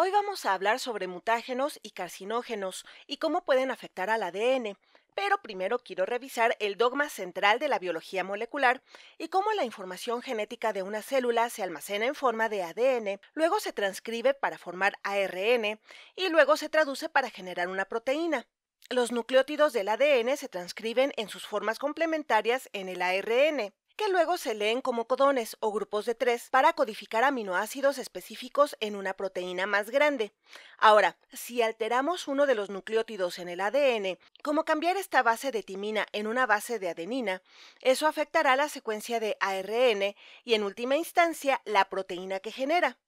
Hoy vamos a hablar sobre mutágenos y carcinógenos y cómo pueden afectar al ADN, pero primero quiero revisar el dogma central de la biología molecular y cómo la información genética de una célula se almacena en forma de ADN, luego se transcribe para formar ARN y luego se traduce para generar una proteína. Los nucleótidos del ADN se transcriben en sus formas complementarias en el ARN que luego se leen como codones o grupos de tres para codificar aminoácidos específicos en una proteína más grande. Ahora, si alteramos uno de los nucleótidos en el ADN, como cambiar esta base de timina en una base de adenina, eso afectará la secuencia de ARN y en última instancia la proteína que genera.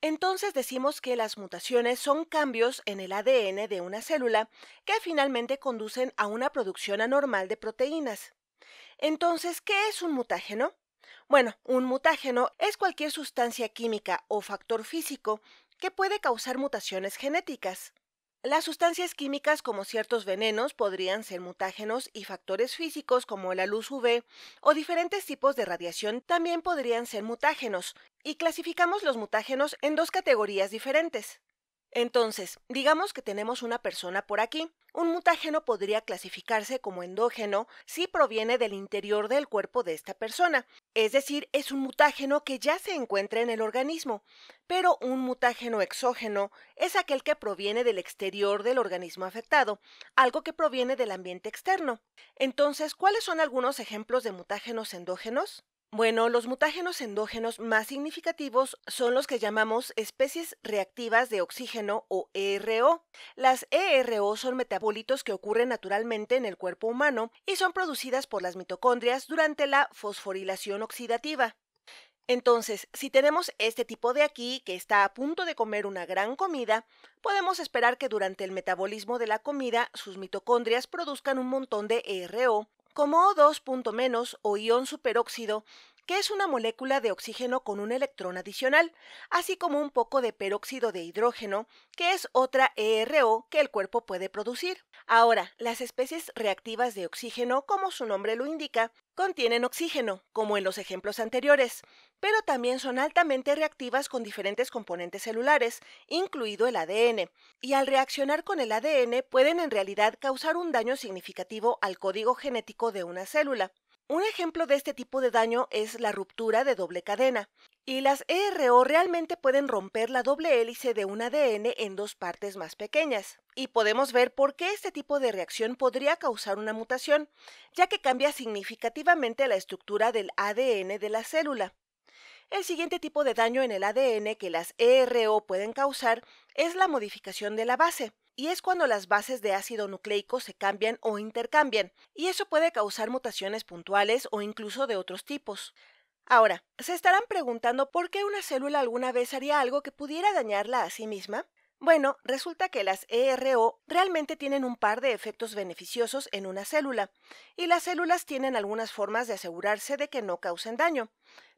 Entonces decimos que las mutaciones son cambios en el ADN de una célula que finalmente conducen a una producción anormal de proteínas. Entonces, ¿qué es un mutágeno? Bueno, un mutágeno es cualquier sustancia química o factor físico que puede causar mutaciones genéticas. Las sustancias químicas como ciertos venenos podrían ser mutágenos y factores físicos como la luz UV o diferentes tipos de radiación también podrían ser mutágenos, y clasificamos los mutágenos en dos categorías diferentes. Entonces, digamos que tenemos una persona por aquí. Un mutágeno podría clasificarse como endógeno si proviene del interior del cuerpo de esta persona, es decir, es un mutágeno que ya se encuentra en el organismo. Pero un mutágeno exógeno es aquel que proviene del exterior del organismo afectado, algo que proviene del ambiente externo. Entonces, ¿cuáles son algunos ejemplos de mutágenos endógenos? Bueno, los mutágenos endógenos más significativos son los que llamamos especies reactivas de oxígeno o ERO. Las ERO son metabolitos que ocurren naturalmente en el cuerpo humano y son producidas por las mitocondrias durante la fosforilación oxidativa. Entonces, si tenemos este tipo de aquí que está a punto de comer una gran comida, podemos esperar que durante el metabolismo de la comida sus mitocondrias produzcan un montón de ERO como O2. o ion superóxido, que es una molécula de oxígeno con un electrón adicional, así como un poco de peróxido de hidrógeno, que es otra ERO que el cuerpo puede producir. Ahora, las especies reactivas de oxígeno, como su nombre lo indica, contienen oxígeno, como en los ejemplos anteriores, pero también son altamente reactivas con diferentes componentes celulares, incluido el ADN, y al reaccionar con el ADN pueden en realidad causar un daño significativo al código genético de una célula. Un ejemplo de este tipo de daño es la ruptura de doble cadena, y las ERO realmente pueden romper la doble hélice de un ADN en dos partes más pequeñas. Y podemos ver por qué este tipo de reacción podría causar una mutación, ya que cambia significativamente la estructura del ADN de la célula. El siguiente tipo de daño en el ADN que las ERO pueden causar es la modificación de la base, y es cuando las bases de ácido nucleico se cambian o intercambian, y eso puede causar mutaciones puntuales o incluso de otros tipos. Ahora, se estarán preguntando por qué una célula alguna vez haría algo que pudiera dañarla a sí misma. Bueno, resulta que las ERO realmente tienen un par de efectos beneficiosos en una célula, y las células tienen algunas formas de asegurarse de que no causen daño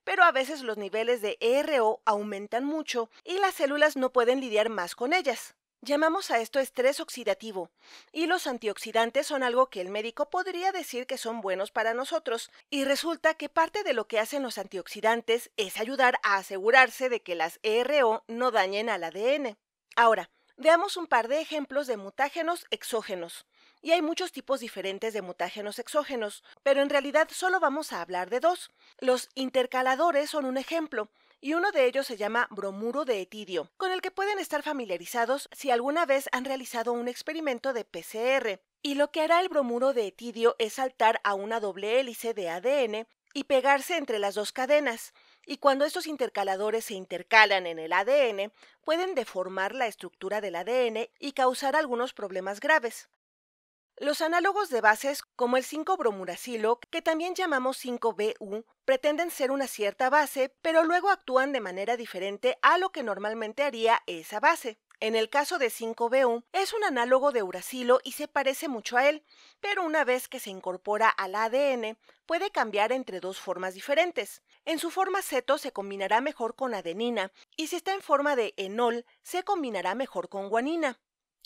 pero a veces los niveles de ERO aumentan mucho y las células no pueden lidiar más con ellas. Llamamos a esto estrés oxidativo, y los antioxidantes son algo que el médico podría decir que son buenos para nosotros, y resulta que parte de lo que hacen los antioxidantes es ayudar a asegurarse de que las ERO no dañen al ADN. Ahora, veamos un par de ejemplos de mutágenos exógenos y hay muchos tipos diferentes de mutágenos exógenos, pero en realidad solo vamos a hablar de dos. Los intercaladores son un ejemplo, y uno de ellos se llama bromuro de etidio, con el que pueden estar familiarizados si alguna vez han realizado un experimento de PCR. Y lo que hará el bromuro de etidio es saltar a una doble hélice de ADN y pegarse entre las dos cadenas. Y cuando estos intercaladores se intercalan en el ADN, pueden deformar la estructura del ADN y causar algunos problemas graves. Los análogos de bases, como el 5-bromuracilo, que también llamamos 5-BU, pretenden ser una cierta base, pero luego actúan de manera diferente a lo que normalmente haría esa base. En el caso de 5-BU, es un análogo de uracilo y se parece mucho a él, pero una vez que se incorpora al ADN, puede cambiar entre dos formas diferentes. En su forma ceto se combinará mejor con adenina, y si está en forma de enol, se combinará mejor con guanina.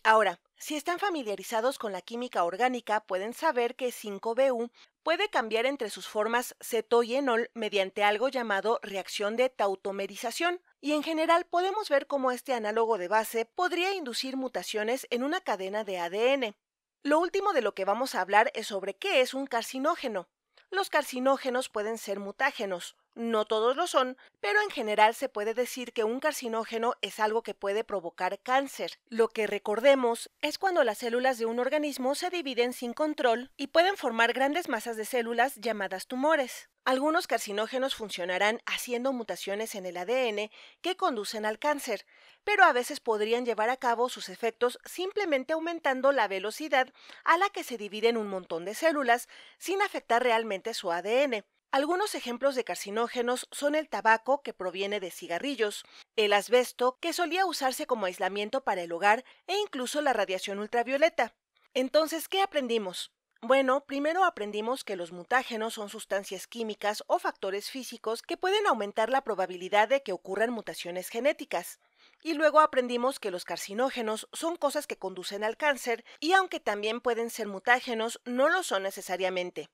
Ahora, si están familiarizados con la química orgánica, pueden saber que 5BU puede cambiar entre sus formas ceto y enol mediante algo llamado reacción de tautomerización, y en general podemos ver cómo este análogo de base podría inducir mutaciones en una cadena de ADN. Lo último de lo que vamos a hablar es sobre qué es un carcinógeno. Los carcinógenos pueden ser mutágenos, no todos lo son, pero en general se puede decir que un carcinógeno es algo que puede provocar cáncer. Lo que recordemos es cuando las células de un organismo se dividen sin control y pueden formar grandes masas de células llamadas tumores. Algunos carcinógenos funcionarán haciendo mutaciones en el ADN que conducen al cáncer, pero a veces podrían llevar a cabo sus efectos simplemente aumentando la velocidad a la que se dividen un montón de células sin afectar realmente su ADN. Algunos ejemplos de carcinógenos son el tabaco, que proviene de cigarrillos, el asbesto, que solía usarse como aislamiento para el hogar, e incluso la radiación ultravioleta. Entonces, ¿qué aprendimos? Bueno, primero aprendimos que los mutágenos son sustancias químicas o factores físicos que pueden aumentar la probabilidad de que ocurran mutaciones genéticas. Y luego aprendimos que los carcinógenos son cosas que conducen al cáncer y aunque también pueden ser mutágenos, no lo son necesariamente.